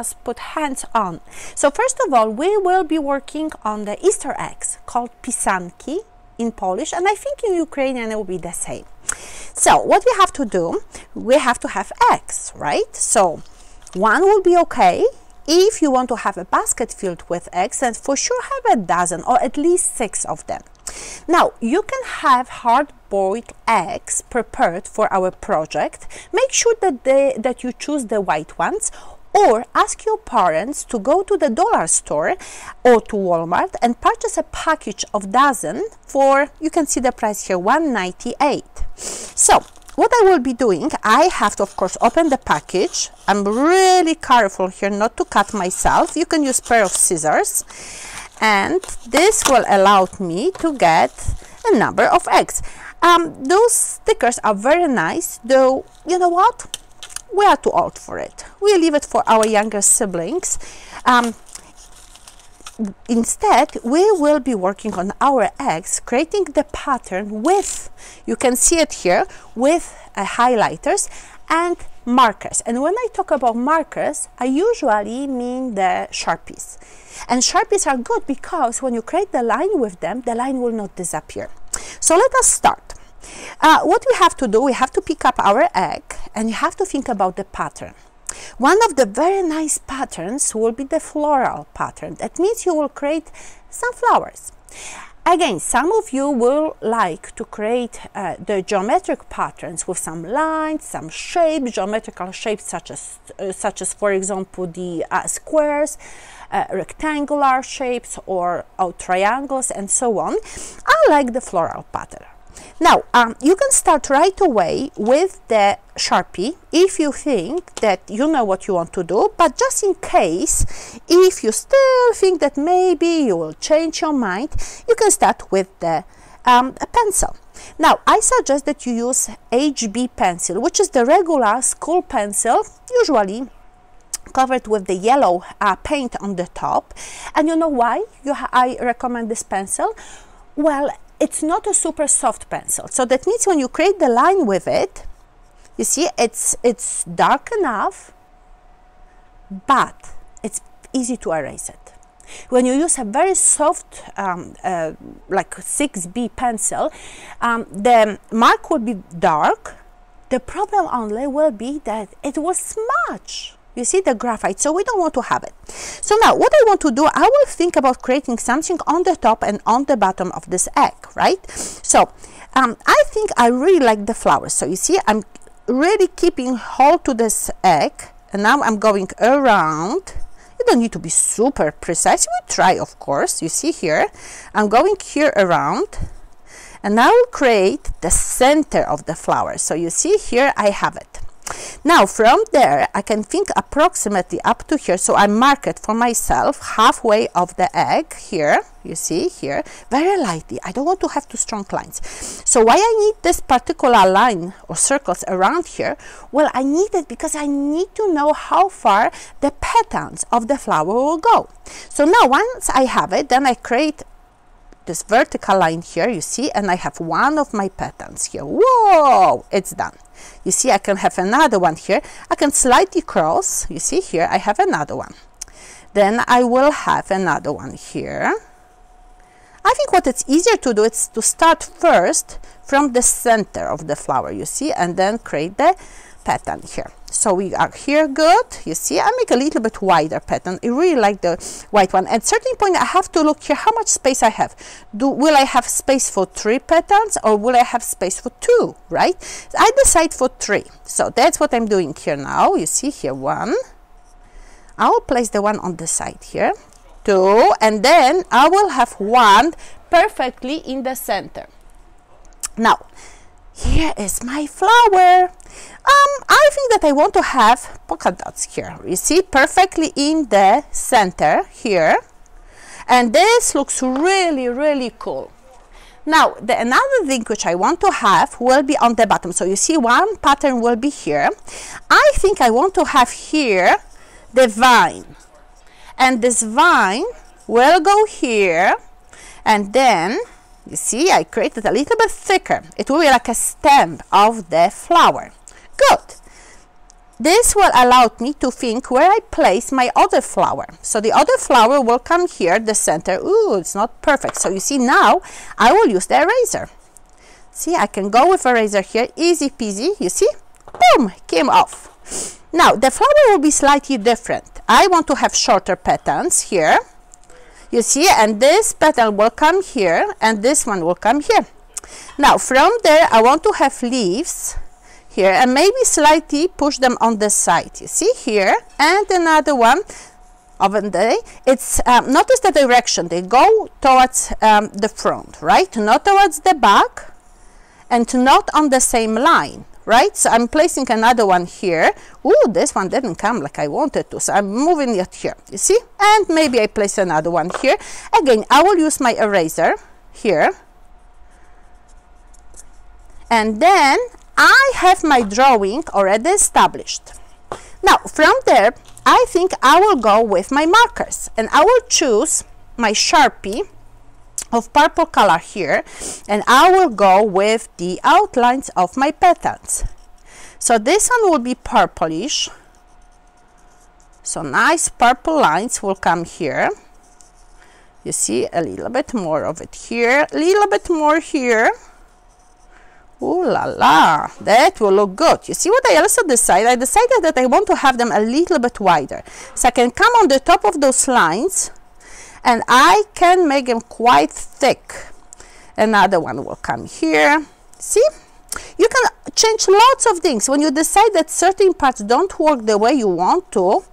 us put hands on. So first of all, we will be working on the Easter eggs called pisanki in Polish, and I think in Ukrainian it will be the same. So what we have to do, we have to have eggs, right? So one will be okay. If you want to have a basket filled with eggs, and for sure have a dozen or at least six of them. Now, you can have hard-boiled eggs prepared for our project. Make sure that, they, that you choose the white ones or ask your parents to go to the dollar store or to Walmart and purchase a package of dozen for you can see the price here 198 so what I will be doing I have to of course open the package I'm really careful here not to cut myself you can use pair of scissors and this will allow me to get a number of eggs. Um, those stickers are very nice, though, you know what? We are too old for it. We leave it for our younger siblings. Um, instead, we will be working on our eggs, creating the pattern with, you can see it here, with uh, highlighters and markers. And when I talk about markers, I usually mean the Sharpies. And Sharpies are good because when you create the line with them, the line will not disappear. So let us start. Uh, what we have to do, we have to pick up our egg and you have to think about the pattern. One of the very nice patterns will be the floral pattern. That means you will create some flowers. Again, some of you will like to create uh, the geometric patterns with some lines, some shapes, geometrical shapes such as, uh, such as for example, the uh, squares, uh, rectangular shapes or uh, triangles and so on. I like the floral pattern. Now, um, you can start right away with the Sharpie if you think that you know what you want to do, but just in case, if you still think that maybe you will change your mind, you can start with the um, pencil. Now, I suggest that you use HB pencil, which is the regular school pencil, usually covered with the yellow uh, paint on the top. And you know why you I recommend this pencil? Well, it's not a super soft pencil. So that means when you create the line with it, you see it's, it's dark enough, but it's easy to erase it. When you use a very soft, um, uh, like 6B pencil, um, the mark will be dark. The problem only will be that it will smudge you see the graphite, so we don't want to have it. So now what I want to do, I will think about creating something on the top and on the bottom of this egg, right? So um, I think I really like the flowers. So you see, I'm really keeping hold to this egg and now I'm going around. You don't need to be super precise. We try, of course. You see here, I'm going here around and I will create the center of the flower. So you see here, I have it. Now from there I can think approximately up to here. So I mark it for myself halfway of the egg here you see here very lightly. I don't want to have too strong lines. So why I need this particular line or circles around here? Well I need it because I need to know how far the patterns of the flower will go. So now once I have it then I create this vertical line here you see and I have one of my patterns here. Whoa! It's done you see I can have another one here. I can slightly cross. You see here I have another one. Then I will have another one here. I think what it's easier to do is to start first from the center of the flower you see and then create the pattern here so we are here good. You see I make a little bit wider pattern. I really like the white one. At certain point I have to look here how much space I have. Do will I have space for three patterns or will I have space for two right? I decide for three. So that's what I'm doing here now. You see here one. I'll place the one on the side here two and then I will have one perfectly in the center. Now here is my flower um, I think that I want to have polka dots here. You see perfectly in the center here. And this looks really, really cool. Now, the, another thing which I want to have will be on the bottom. So you see one pattern will be here. I think I want to have here the vine. And this vine will go here. And then, you see, I created a little bit thicker. It will be like a stem of the flower. Good. this will allow me to think where I place my other flower. So the other flower will come here, the center. Ooh, it's not perfect. So you see now, I will use the eraser. See, I can go with eraser here, easy peasy, you see? Boom, came off. Now, the flower will be slightly different. I want to have shorter patterns here. You see, and this petal will come here, and this one will come here. Now, from there, I want to have leaves here, and maybe slightly push them on the side. You see here, and another one over there. It's um, notice the direction they go towards um, the front, right? Not towards the back, and not on the same line right? So I'm placing another one here. Ooh, this one didn't come like I wanted to, so I'm moving it here, you see? And maybe I place another one here. Again, I will use my eraser here. And then I have my drawing already established. Now, from there, I think I will go with my markers and I will choose my Sharpie of purple color here and I will go with the outlines of my patterns. So this one will be purplish. So nice purple lines will come here. You see a little bit more of it here, a little bit more here. Ooh la la, that will look good. You see what I also decided? I decided that I want to have them a little bit wider. So I can come on the top of those lines and I can make them quite thick. Another one will come here. See? You can change lots of things. When you decide that certain parts don't work the way you want to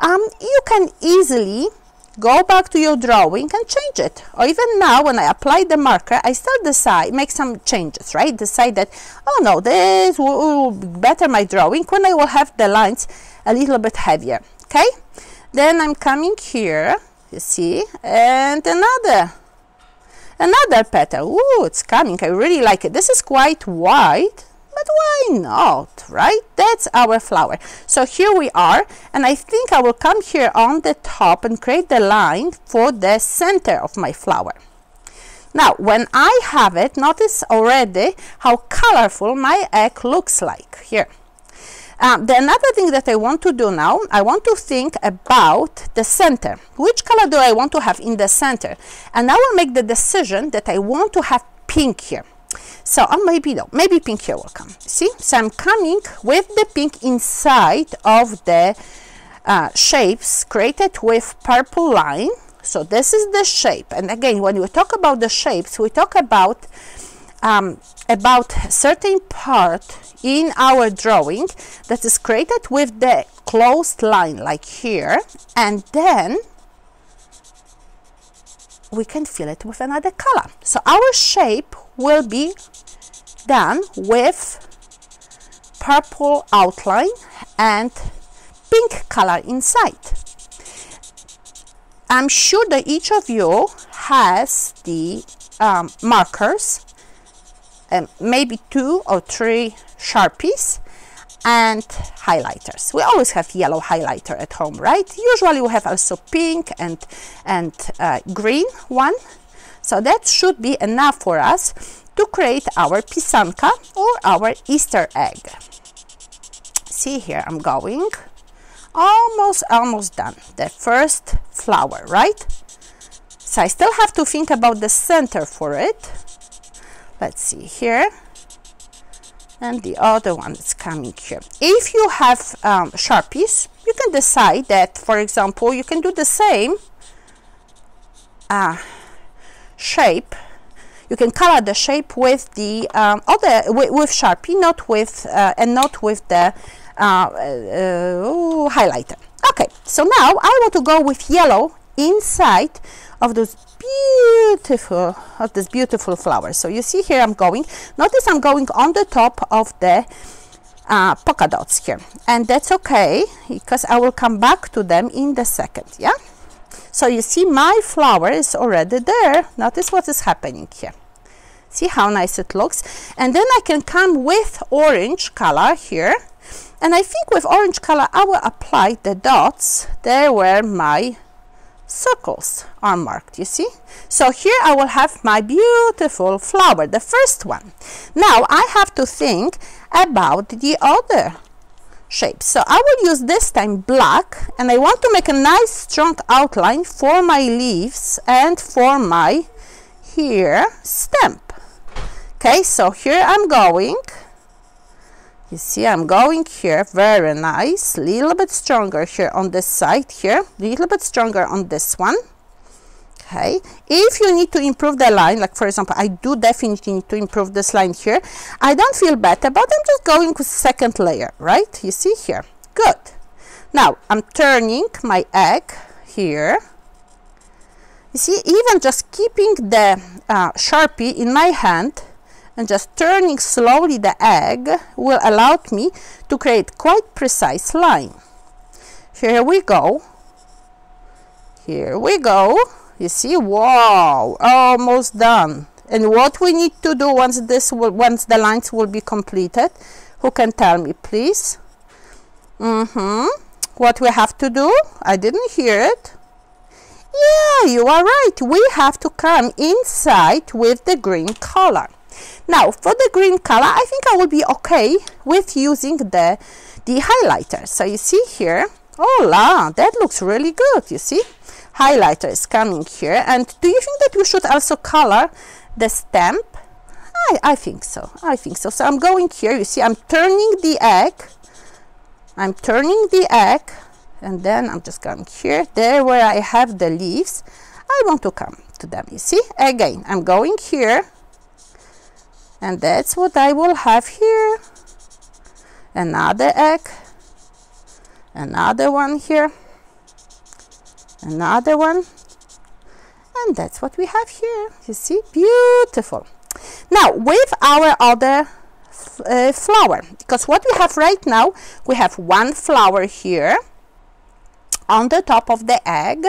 um, you can easily go back to your drawing and change it. Or even now when I apply the marker I still decide make some changes right? Decide that oh no this will, will better my drawing when I will have the lines a little bit heavier okay? Then I'm coming here you see? And another. Another petal Ooh, it's coming. I really like it. This is quite wide but why not right? That's our flower. So here we are and I think I will come here on the top and create the line for the center of my flower. Now when I have it notice already how colorful my egg looks like. Here um, the another thing that I want to do now, I want to think about the center. Which color do I want to have in the center? And I will make the decision that I want to have pink here. So uh, maybe no, maybe pink here will come. See, so I'm coming with the pink inside of the uh, shapes created with purple line. So this is the shape. And again, when we talk about the shapes, we talk about um, about certain part in our drawing that is created with the closed line like here and then we can fill it with another color. So our shape will be done with purple outline and pink color inside. I'm sure that each of you has the um, markers um, maybe two or three Sharpies and highlighters. We always have yellow highlighter at home, right? Usually we have also pink and, and uh, green one. So that should be enough for us to create our pisanka or our Easter egg. See here, I'm going almost, almost done. The first flower, right? So I still have to think about the center for it let's see here. And the other one is coming here. If you have um, sharpies you can decide that for example you can do the same uh, shape. You can color the shape with the um, other with, with, sharpie not with uh, and not with the uh, uh highlighter. Okay so now I want to go with yellow inside of those beautiful of this beautiful flower so you see here I'm going notice I'm going on the top of the uh, polka dots here. And that's okay because I will come back to them in the second yeah? So you see my flower is already there. Notice what is happening here. See how nice it looks? And then I can come with orange color here. And I think with orange color I will apply the dots. There were my circles are marked you see so here I will have my beautiful flower the first one now I have to think about the other shape. So I will use this time black and I want to make a nice strong outline for my leaves and for my here stamp Okay, so here I'm going. You see, I'm going here, very nice. Little bit stronger here on this side here, little bit stronger on this one. Okay if you need to improve the line like for example I do definitely need to improve this line here. I don't feel better but I'm just going with second layer right? You see here good. Now I'm turning my egg here. You see even just keeping the uh, sharpie in my hand and just turning slowly the egg will allow me to create quite precise line. Here we go. Here we go. You see? Wow! Almost done. And what we need to do once this will, once the lines will be completed? Who can tell me please? Mm-hmm. What we have to do? I didn't hear it. Yeah you are right. We have to come inside with the green color now for the green color I think I will be okay with using the the highlighter. So you see here oh la that looks really good you see? Highlighter is coming here and do you think that we should also color the stamp? I, I think so I think so. So I'm going here you see I'm turning the egg I'm turning the egg and then I'm just going here there where I have the leaves. I want to come to them you see? Again I'm going here and that's what I will have here. Another egg. Another one here. Another one. And that's what we have here. You see? Beautiful. Now with our other uh, flower because what we have right now we have one flower here on the top of the egg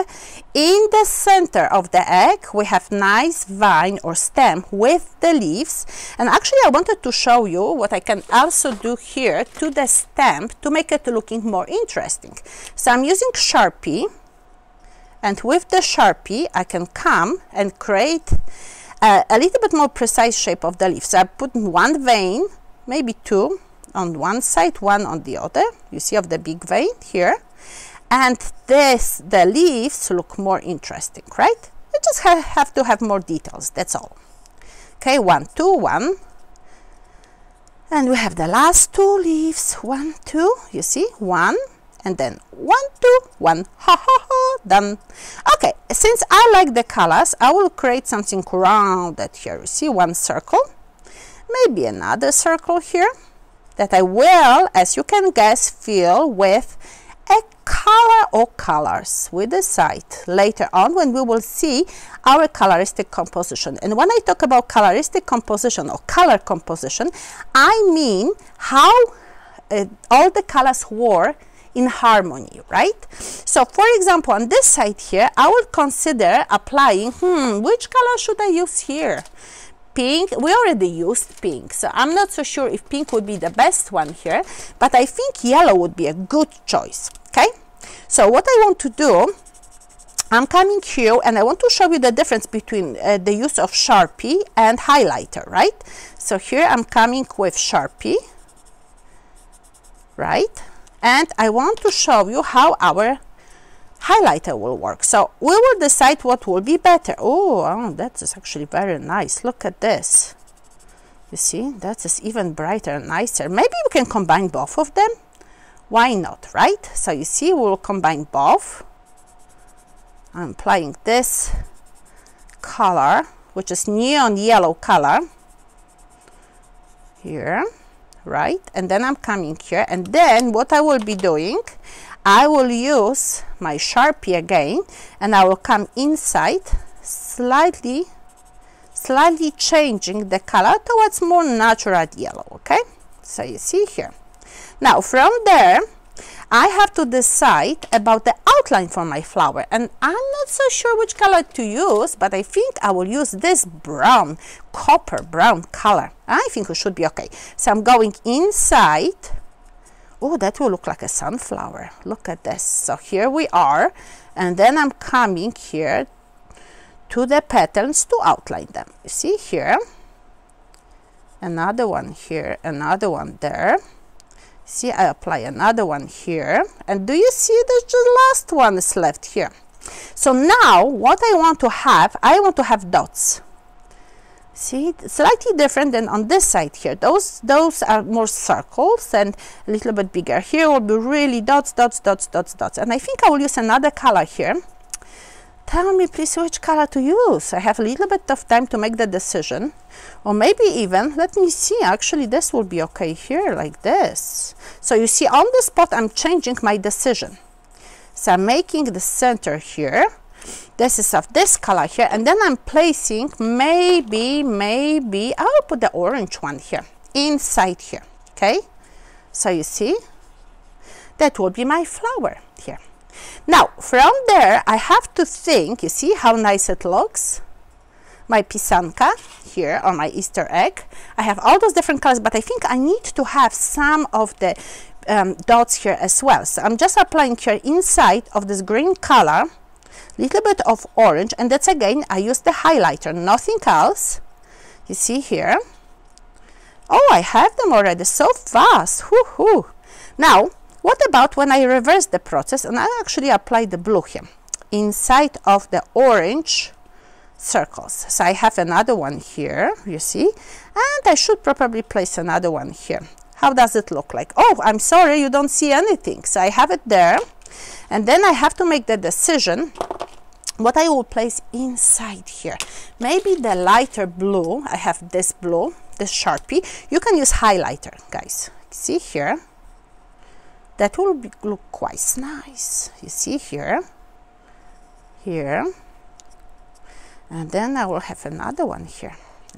in the center of the egg we have nice vine or stem with the leaves and actually I wanted to show you what I can also do here to the stem to make it looking more interesting so I'm using Sharpie and with the Sharpie I can come and create a, a little bit more precise shape of the leaf. So I put one vein, maybe two on one side, one on the other. You see of the big vein here. And this, the leaves look more interesting, right? You just ha have to have more details, that's all. Okay, one, two, one. And we have the last two leaves, one, two, you see, one, and then one two one ha ha ha done okay since I like the colors I will create something rounded here you see one circle maybe another circle here that I will as you can guess fill with a color or colors we decide later on when we will see our coloristic composition and when I talk about coloristic composition or color composition I mean how uh, all the colors were in harmony, right? So for example, on this side here, I would consider applying, hmm, which color should I use here? Pink, we already used pink, so I'm not so sure if pink would be the best one here, but I think yellow would be a good choice, okay? So what I want to do, I'm coming here and I want to show you the difference between uh, the use of Sharpie and highlighter, right? So here I'm coming with Sharpie, right? and I want to show you how our highlighter will work. So we will decide what will be better. Oh, oh that is actually very nice. Look at this. You see, that is even brighter and nicer. Maybe we can combine both of them. Why not, right? So you see, we'll combine both. I'm applying this color, which is neon yellow color here right and then I'm coming here and then what I will be doing I will use my Sharpie again and I will come inside slightly slightly changing the color towards more natural yellow okay so you see here now from there I have to decide about the outline for my flower. And I'm not so sure which color to use but I think I will use this brown copper brown color. I think it should be okay. So I'm going inside. Oh that will look like a sunflower. Look at this. So here we are. And then I'm coming here to the patterns to outline them. You see here? Another one here another one there see I apply another one here. And do you see there's the last one is left here? So now what I want to have I want to have dots. See slightly different than on this side here. Those those are more circles and a little bit bigger. Here will be really dots dots dots dots dots. And I think I will use another color here tell me please which color to use? I have a little bit of time to make the decision. Or maybe even let me see actually this will be okay here like this. So you see on the spot I'm changing my decision. So I'm making the center here. This is of this color here. And then I'm placing maybe maybe I'll put the orange one here inside here okay? So you see that will be my flower here now, from there, I have to think, you see how nice it looks? My pisanka here, or my Easter egg. I have all those different colors, but I think I need to have some of the um, dots here as well. So I'm just applying here inside of this green color, little bit of orange, and that's again, I use the highlighter, nothing else. You see here. Oh, I have them already so fast. Hoo hoo. Now, what about when I reverse the process and I actually apply the blue here inside of the orange circles. So I have another one here, you see, and I should probably place another one here. How does it look like? Oh, I'm sorry, you don't see anything. So I have it there, and then I have to make the decision what I will place inside here. Maybe the lighter blue, I have this blue, this Sharpie. You can use highlighter, guys. See here, that will be, look quite nice. You see here? Here. And then I will have another one here.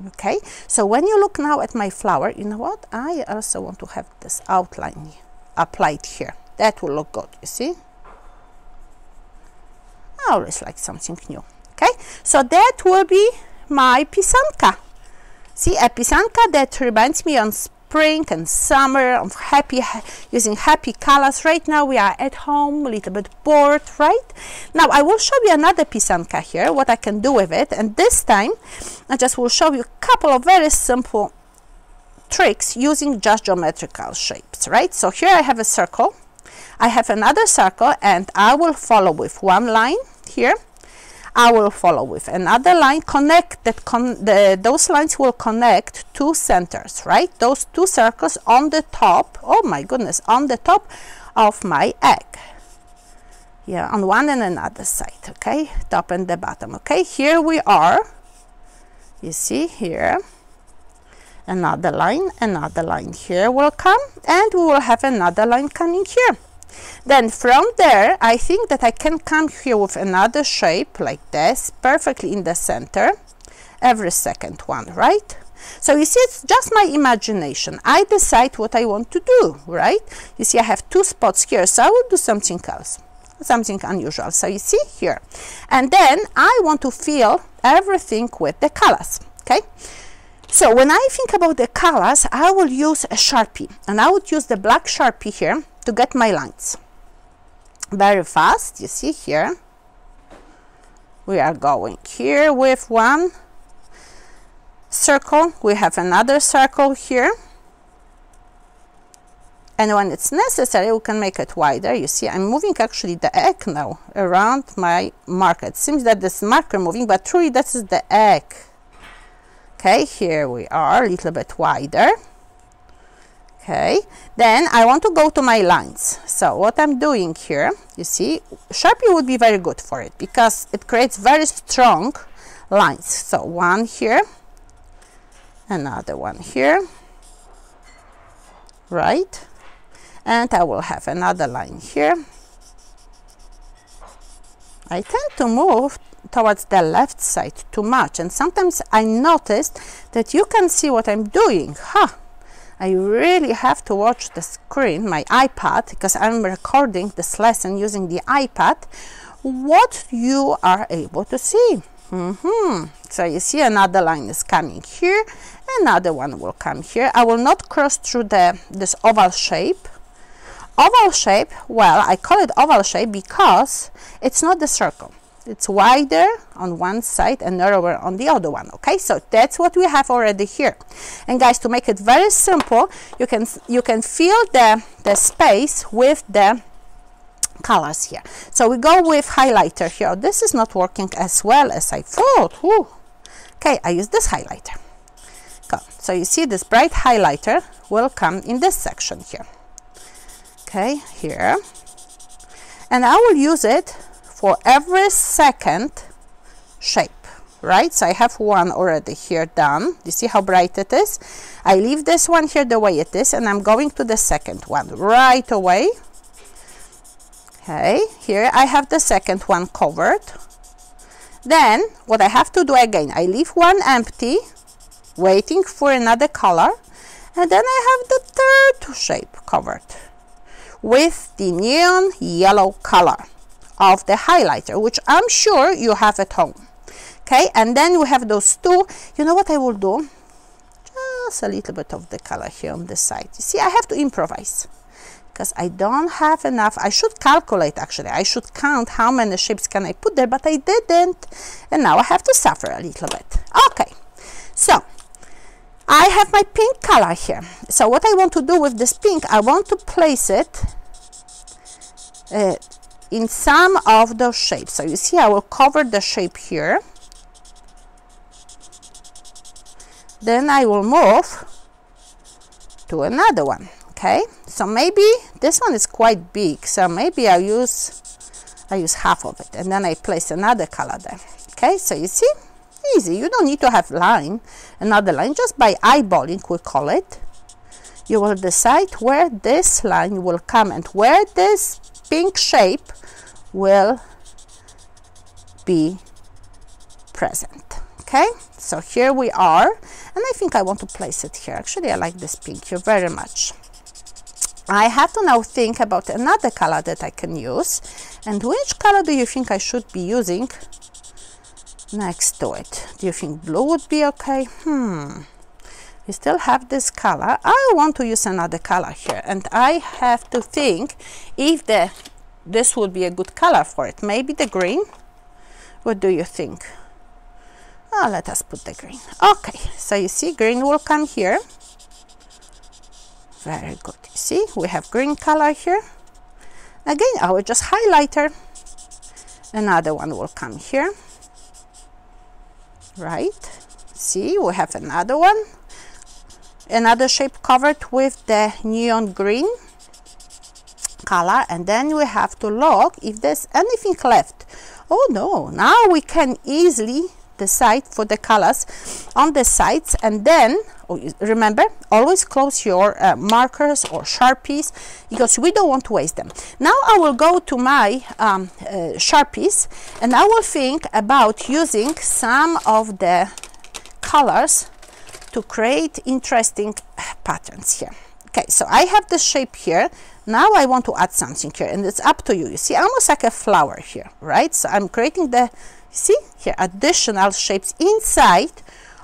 Okay? So when you look now at my flower you know what? I also want to have this outline applied here. That will look good you see? I always like something new. Okay? So that will be my pisanka see a pisanka that reminds me on spring and summer of happy using happy colors. Right now we are at home a little bit bored right? Now i will show you another pisanka here what i can do with it. And this time i just will show you a couple of very simple tricks using just geometrical shapes right? So here i have a circle. I have another circle and i will follow with one line here I will follow with. Another line connect that con the, those lines will connect two centers right? Those two circles on the top oh my goodness on the top of my egg. Yeah on one and another side okay? Top and the bottom okay? Here we are. You see here another line another line here will come and we will have another line coming here then from there, I think that I can come here with another shape like this, perfectly in the center, every second one, right? So you see, it's just my imagination. I decide what I want to do, right? You see, I have two spots here, so I will do something else, something unusual. So you see here. And then I want to fill everything with the colors, okay? So when I think about the colors, I will use a Sharpie, and I would use the black Sharpie here to get my lines. Very fast you see here. We are going here with one circle. We have another circle here. And when it's necessary we can make it wider. You see I'm moving actually the egg now around my marker. It seems that this marker moving but truly this is the egg. Okay here we are a little bit wider okay. Then I want to go to my lines. So what I'm doing here you see Sharpie would be very good for it because it creates very strong lines. So one here another one here right? And I will have another line here. I tend to move towards the left side too much and sometimes I noticed that you can see what I'm doing. Huh I really have to watch the screen, my iPad, because I'm recording this lesson using the iPad, what you are able to see. Mm -hmm. So you see another line is coming here, another one will come here. I will not cross through the this oval shape. Oval shape, well, I call it oval shape because it's not the circle. It's wider on one side and narrower on the other one okay? So that's what we have already here. And guys to make it very simple you can you can fill the the space with the colors here. So we go with highlighter here. This is not working as well as I thought. Ooh. okay I use this highlighter. So you see this bright highlighter will come in this section here. Okay here. And I will use it for every second shape right? So I have one already here done. You see how bright it is? I leave this one here the way it is and I'm going to the second one right away. Okay here I have the second one covered. Then what I have to do again I leave one empty waiting for another color and then I have the third shape covered with the neon yellow color of the highlighter which I'm sure you have at home. Okay and then we have those two. You know what I will do? Just a little bit of the color here on the side. You see I have to improvise because I don't have enough. I should calculate actually. I should count how many shapes can I put there but I didn't and now I have to suffer a little bit. Okay so I have my pink color here. So what I want to do with this pink I want to place it uh, in some of those shapes. So you see I will cover the shape here. Then I will move to another one. Okay, so maybe this one is quite big. So maybe I use I use half of it and then I place another color there. Okay, so you see, easy. You don't need to have line, another line, just by eyeballing we call it. You will decide where this line will come and where this pink shape will be present okay? So here we are and I think I want to place it here. Actually I like this pink here very much. I have to now think about another color that I can use and which color do you think I should be using next to it? Do you think blue would be okay? Hmm we still have this color. I want to use another color here and I have to think if the this would be a good color for it. Maybe the green? What do you think? Oh, let us put the green. Okay so you see green will come here. Very good. You see we have green color here. Again I will just highlighter. Another one will come here. Right. See we have another one another shape covered with the neon green color. And then we have to look if there's anything left. Oh no. Now we can easily decide for the colors on the sides. And then oh, remember always close your uh, markers or sharpies because we don't want to waste them. Now I will go to my um, uh, sharpies and I will think about using some of the colors to create interesting patterns here. Okay, so I have the shape here. Now I want to add something here and it's up to you. You see, almost like a flower here, right? So I'm creating the, see here, additional shapes inside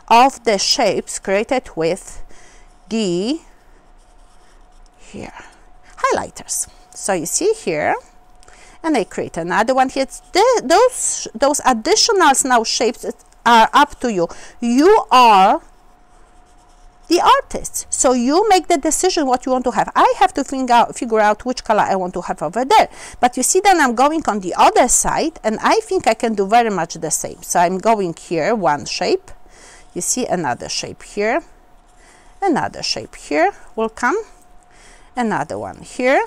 of the shapes created with the, here, highlighters. So you see here, and I create another one here. The, those, those additionals now shapes are up to you. You are the artists. So you make the decision what you want to have. I have to figure out, figure out which color I want to have over there. But you see then I'm going on the other side and I think I can do very much the same. So I'm going here, one shape. You see another shape here. Another shape here will come. Another one here.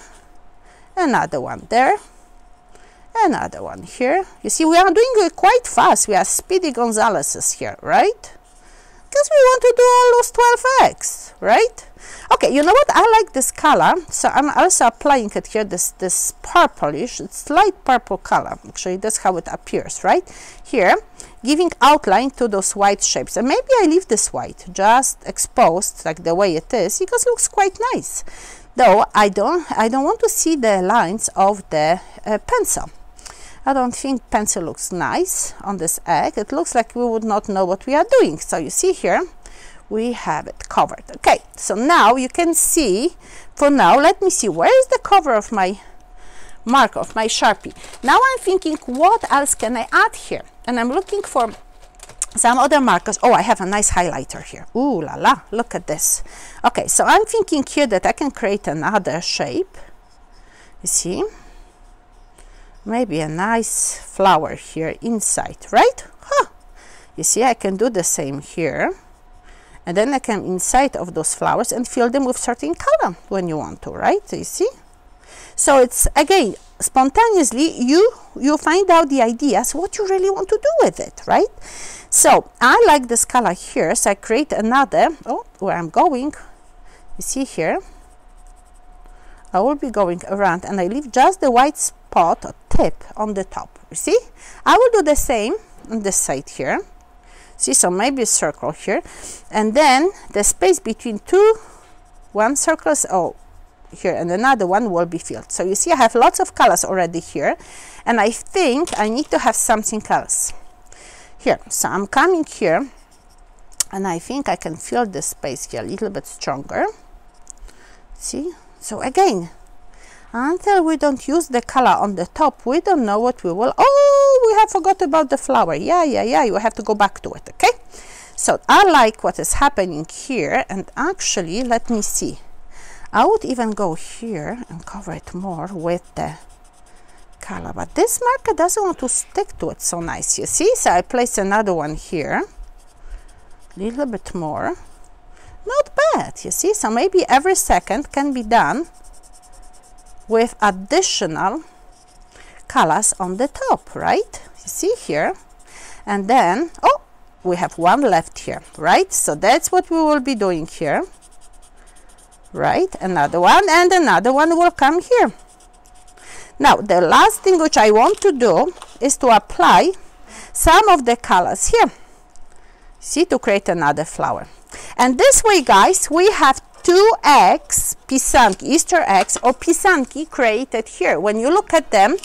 Another one there. Another one here. You see we are doing it quite fast. We are Speedy Gonzalez's here, right? Because we want to do all those 12 eggs, right? Okay, you know what? I like this color, so I'm also applying it here, this, this purplish, it's light purple color. Actually, that's how it appears, right? Here, giving outline to those white shapes. And maybe I leave this white just exposed like the way it is because it looks quite nice. Though I don't, I don't want to see the lines of the uh, pencil. I don't think pencil looks nice on this egg. It looks like we would not know what we are doing. So you see here, we have it covered. Okay, so now you can see, for now, let me see, where is the cover of my marker of my Sharpie. Now I'm thinking, what else can I add here? And I'm looking for some other markers. Oh, I have a nice highlighter here. Ooh la la, look at this. Okay, so I'm thinking here that I can create another shape. You see? Maybe a nice flower here inside, right? Huh. You see, I can do the same here. And then I can inside of those flowers and fill them with certain color when you want to, right? You see? So it's again spontaneously you you find out the ideas what you really want to do with it, right? So I like this color here, so I create another, oh, where I'm going, you see here, I will be going around and I leave just the white spot on the top, you see? I will do the same on this side here, see, so maybe a circle here, and then the space between two, one circles, oh, here and another one will be filled. So you see I have lots of colors already here and I think I need to have something else. Here so I'm coming here and I think I can fill the space here a little bit stronger. See? So again until we don't use the color on the top we don't know what we will oh we have forgot about the flower. Yeah yeah yeah you have to go back to it okay? So I like what is happening here and actually let me see. I would even go here and cover it more with the color but this marker doesn't want to stick to it so nice you see? So I place another one here a little bit more. Not bad you see? So maybe every second can be done with additional colors on the top right? You see here? And then oh we have one left here right? So that's what we will be doing here right? Another one and another one will come here. Now the last thing which I want to do is to apply some of the colors here. See to create another flower. And this way guys we have two eggs pisanki Easter eggs or pisanki created here when you look at them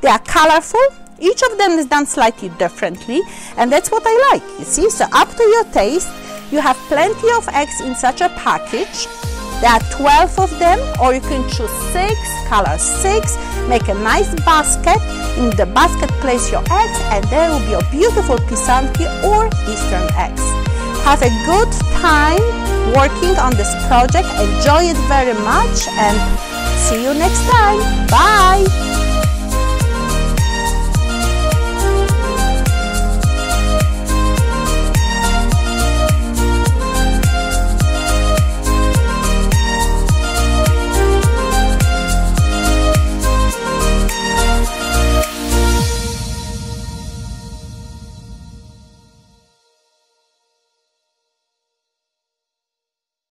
they are colorful each of them is done slightly differently and that's what I like you see so up to your taste you have plenty of eggs in such a package there are 12 of them or you can choose 6, color 6, make a nice basket. In the basket place your eggs and there will be a beautiful pisanki or eastern eggs. Have a good time working on this project, enjoy it very much and see you next time. Bye!